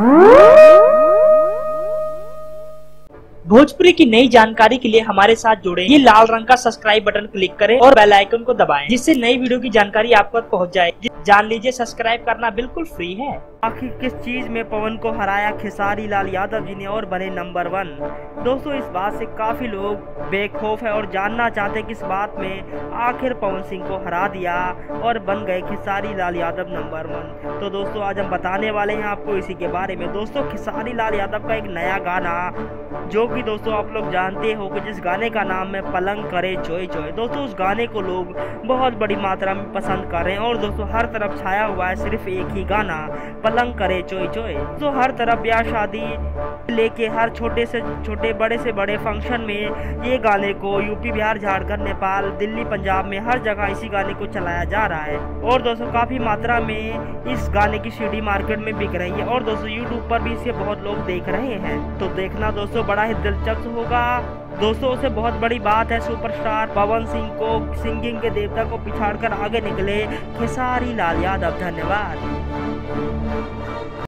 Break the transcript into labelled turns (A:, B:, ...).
A: Mm-hmm. Bhojpuri की नई जानकारी के लिए हमारे साथ जुड़े। ये लाल रंग का सब्सक्राइब बटन क्लिक करें और बेल आइकन को दबाएँ, जिससे नई वीडियो की जानकारी आप तक पहुँच जाए। जान लीजिए सब्सक्राइब करना बिल्कुल फ्री है। आखिर किस चीज़ में पवन को हराया खेसारी लाल यादव जी ने और बने नंबर वन दोस्तों, इस बात से काफ़ी लोग बेखौफ है और जानना चाहते कि इस बात में आखिर पवन सिंह को हरा दिया और बन गए खेसारी लाल यादव नंबर वन तो दोस्तों, आज हम बताने वाले हैं आपको इसी के बारे में। दोस्तों, खेसारी लाल यादव का एक नया गाना, जो कि दोस्तों आप लोग जानते हो कि जिस गाने का नाम है पलंग करे चोए चोए दोस्तों, उस गाने को लोग बहुत बड़ी मात्रा में पसंद कर रहे हैं और दोस्तों, हर तरफ़ छाया हुआ है सिर्फ़ एक ही गाना, पलंग करे चोए चोए तो हर तरफ़ ब्याह शादी लेके हर छोटे से, छोटे, बड़े से बड़े फ़ंक्शन में ये गाने को यूपी, बिहार, झारखंड, नेपाल, दिल्ली, पंजाब में हर जगह इसी गाने को चलाया जा रहा है। और दोस्तों, काफ़ी मात्रा में इस गाने की सीडी मार्केट में बिक रही है और दोस्तों यूट्यूब पर भी इसे बहुत लोग देख रहे हैं। तो देखना दोस्तों, बड़ा ही दिलचस्प होगा। दोस्तों से बहुत बड़ी बात है सुपरस्टार पवन सिंह को, सिंगिंग के देवता को पिछाड़कर आगे निकले खेसारी लाल यादव। धन्यवाद।